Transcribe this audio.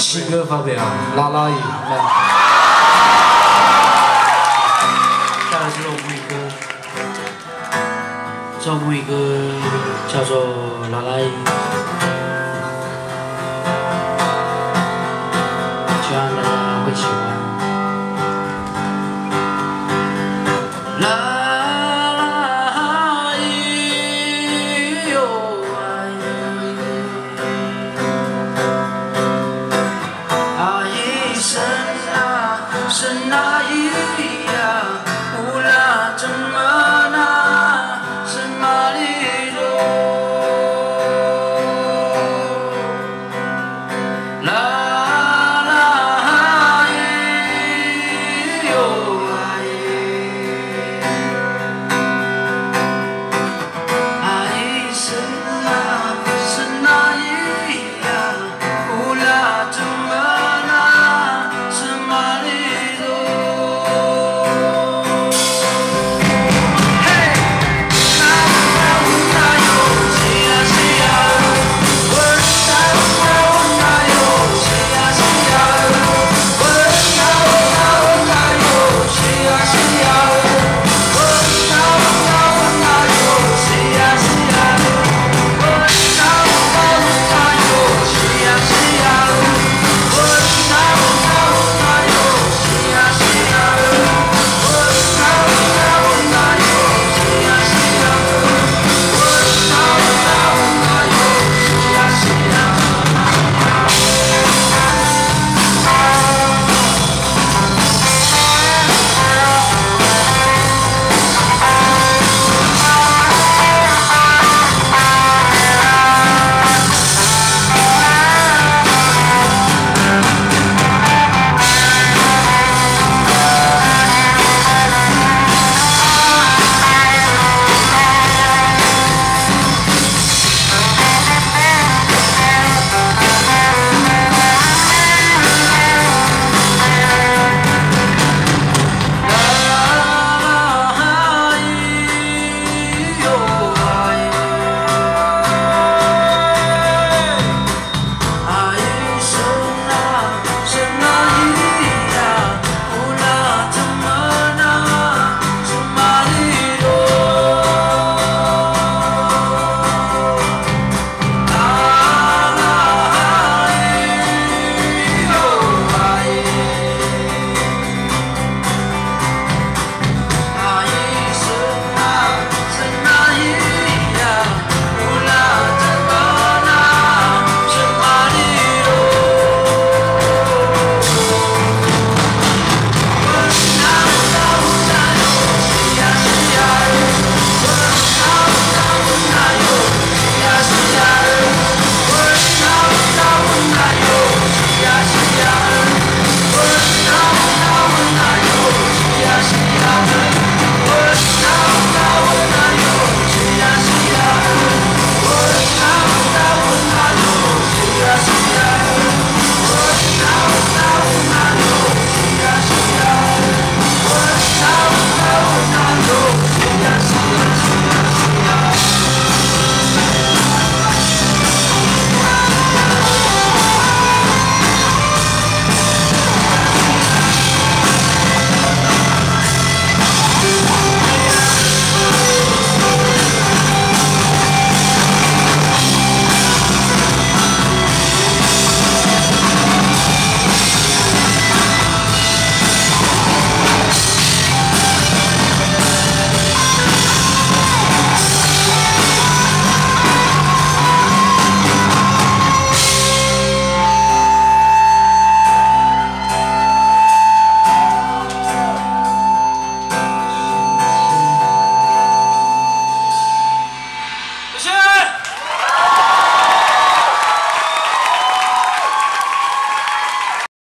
新歌发表，拉拉伊，再来是我们一歌，这我们一歌叫做拉拉影。是哪一？